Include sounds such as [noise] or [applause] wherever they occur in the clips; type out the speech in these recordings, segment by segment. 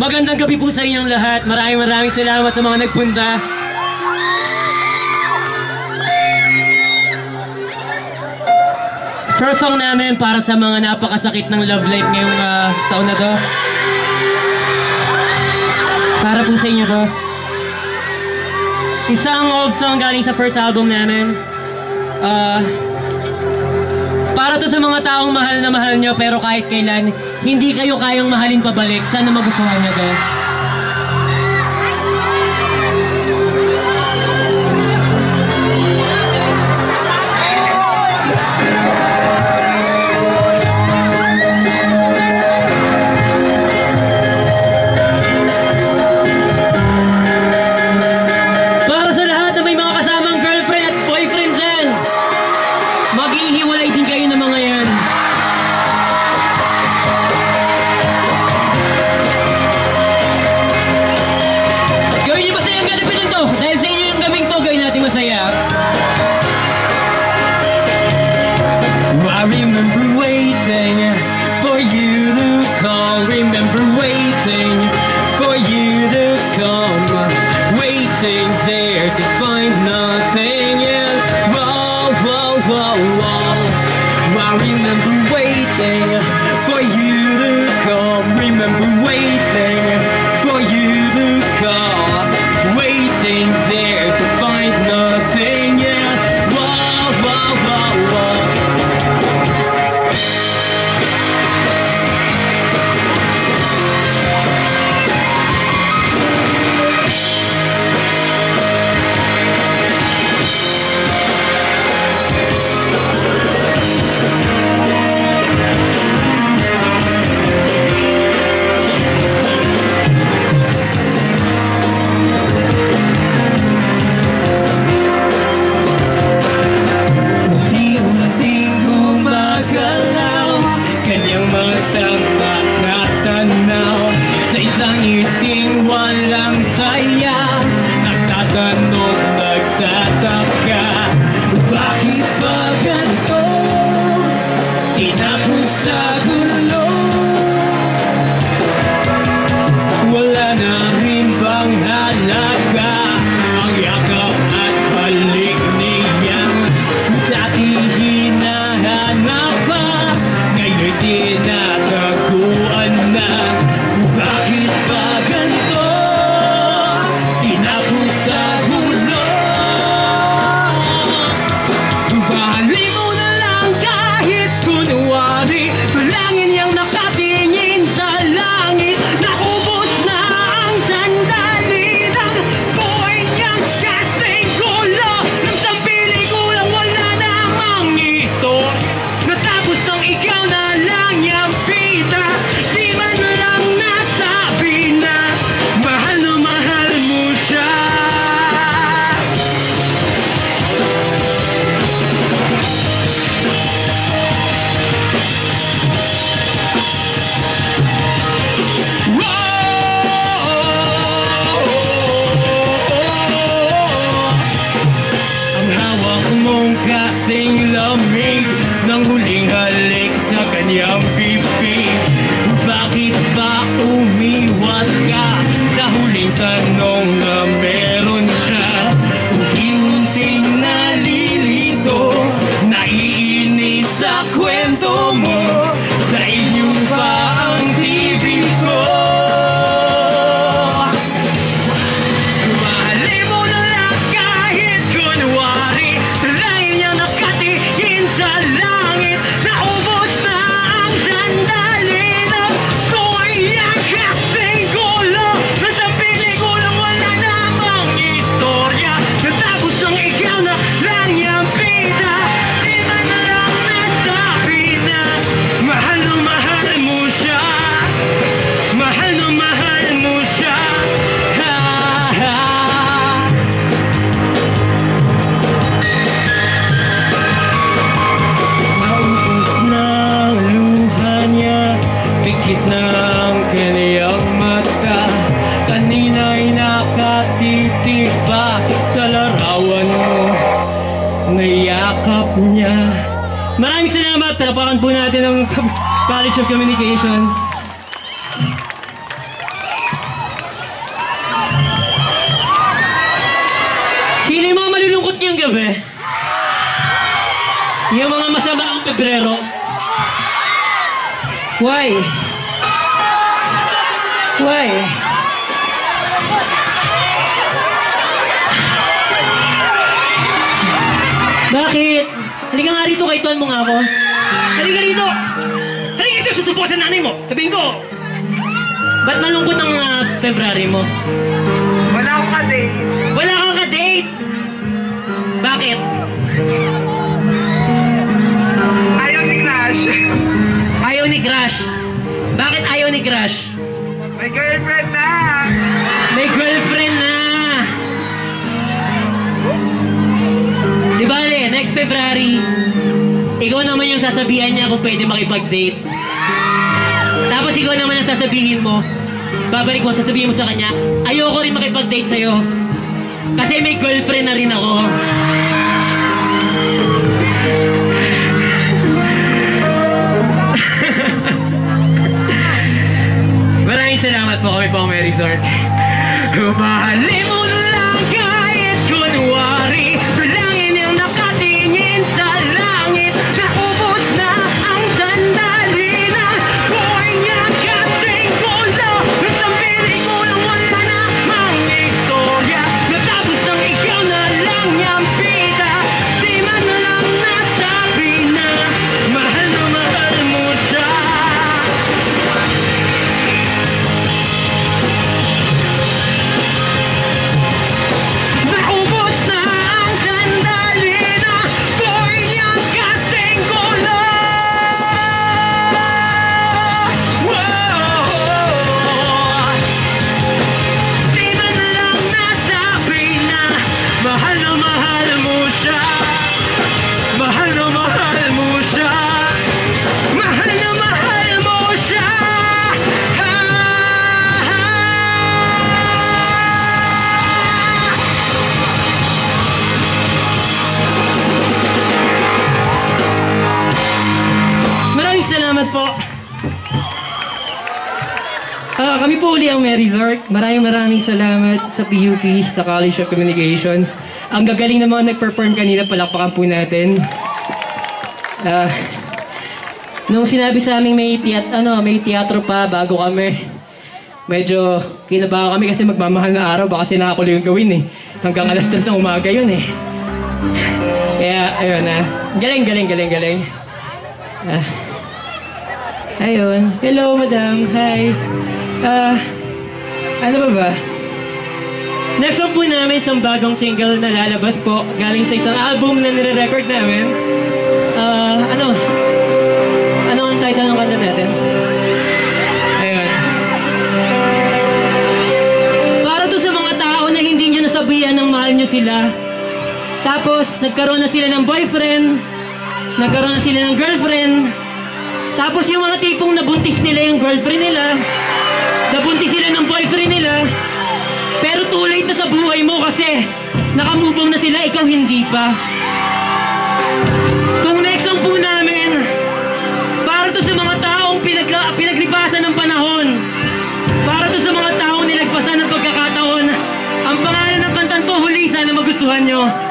Magandang gabi po sa inyong lahat. Maraming maraming salamat sa mga nagpunta. First song namin para sa mga napakasakit ng love life ngayong uh, taon na to. Para po sa inyo to. Isang old song galing sa first album namin. Uh, para to sa mga taong mahal na mahal nyo pero kahit kailan hindi kayo kayang mahalin pabalik. Sana magustuhan niyo to. pagdikit ng kaniyang mata Kanina'y nakatitig pa sa larawan mo Nayakap niya Maraming salamat! Tapakan po natin ang College of Communications Sino yung mga malulungkot niyang gabi? Yung mga masama ang Pebrero? Why? Kaituan mo nga ako. Halika rito! Halika rito, susubukan sa nanay mo. Sabihin ko, ba't malungkot ang ah, February mo? Wala akong ka-date. Wala kang ka-date! Bakit? Ayaw ni Crash. Ayaw ni Crush. Bakit ayaw ni Crush? May girlfriend na. May girlfriend na! Di bale, next February, ikaw naman yung sasabihan niya kung pwede makipag-date. Tapos ikaw naman ang sasabihin mo, babalik mo, sasabihin mo sa kanya, ayoko rin makipag-date sa'yo. Kasi may girlfriend na rin ako. [laughs] Maraming salamat po kami po may resort. Mahalin Ah, kami po uli ang May Resort. Maraming maraming salamat sa PUP, sa College of Communications. Ang gagaling na mga nag-perform kanina, palakpakan po natin. Ah, nung sinabi sa amin may, tiyat ano, may teatro pa bago kami, medyo kinabahan kami kasi magmamahal na araw, baka sinakakulo yung gawin eh. Hanggang alas 3 ng umaga yun eh. Kaya, ayun ah. Galing, galing, galing, galing. Ah. Ayun. Hello, madam. Hi. Ah, ano ba ba? Next song po namin isang bagong single na lalabas po galing sa isang album na nire-record namin. Ah, ano? Ano ang title ng kanta natin? Ayun. Para to sa mga tao na hindi nyo nasabihan ng mahal nyo sila. Tapos, nagkaroon na sila ng boyfriend. Nagkaroon na sila ng girlfriend. Tapos yung mga tipong nabuntis nila yung girlfriend nila. Nabuntis sila ng boyfriend nila. Pero too late na sa buhay mo kasi nakamove on na sila, ikaw hindi pa. Kung next song po namin, para to sa mga taong pinagla, pinaglipasan ng panahon. Para to sa mga taong nilagpasan ng pagkakataon. Ang pangalan ng kantang to, huli sana magustuhan nyo.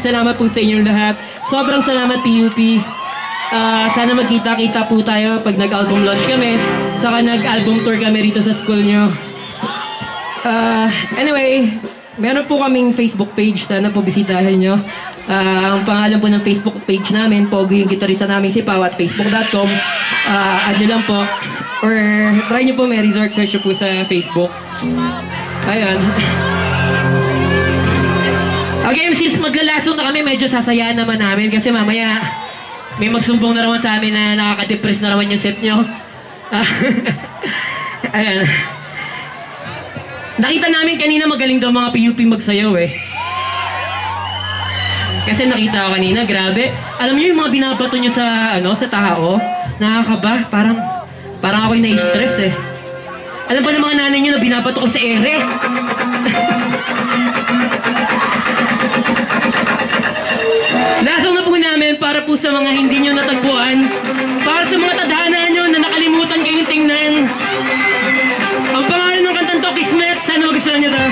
Maraming salamat po sa inyong lahat. Sobrang salamat PUP. Ah, sana magkita-kita po tayo pag nag-album launch kami. Saka nag-album tour kami rito sa school nyo. Ah, anyway, meron po kaming Facebook page. Sana po bisitahin nyo. Ah, ang pangalan po ng Facebook page namin, Pogo yung gitarista namin si Pao at facebook.com. Ah, ano lang po. Or try nyo po, may resort search po sa Facebook. Ayan. Okay, since maglalasong na kami, medyo sasayaan naman namin kasi mamaya may magsumbong na raman sa amin na nakaka-depress na raman yung set nyo. [laughs] Ayan. Nakita namin kanina magaling daw mga PUP magsayaw eh. Kasi nakita ko kanina, grabe. Alam niyo yung mga binabato niyo sa ano sa tao, nakakaba, parang parang ako'y na-stress eh. Alam ba ng mga nanay niyo na binabato ko sa ere? [laughs] Lasong na po namin para po sa mga hindi nyo natagpuan, para sa mga tadhana nyo na nakalimutan kayong tingnan. Ang pangalan ng kantang to, Kismet, sana magustuhan nyo to.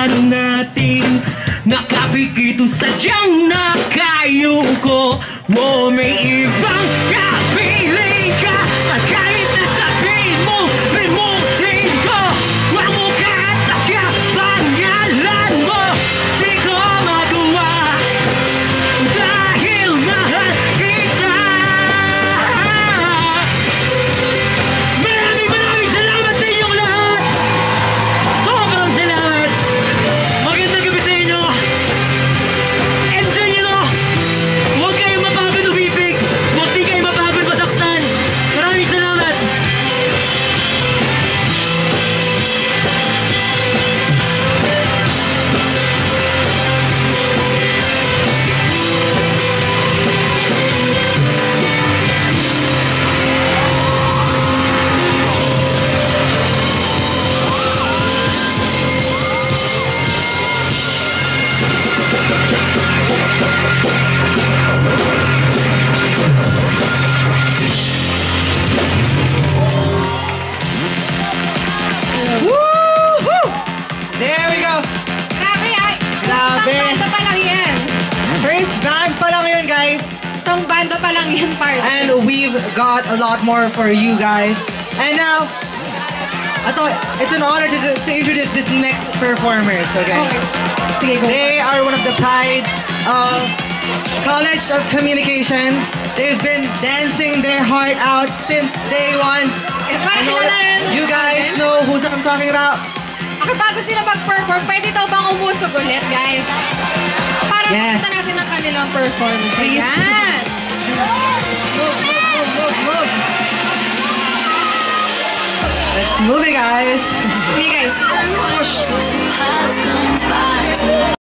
Nilalakaran natin Nakapikito sadyang nakayuko Oh, may ibang kapiling And we've got a lot more for you guys. And now, I thought it's an honor to, to introduce this next performers, okay? Okay. They are one of the pride of College of Communication. They've been dancing their heart out since day one. Para know kilala that you guys know who I'm talking about. Okay, bago sila mag-perform, pwede daw bang umusog ulit, guys? Para Yes. natin ang kanilang performance. Please. Ayan! Let's move it, guys. See you guys.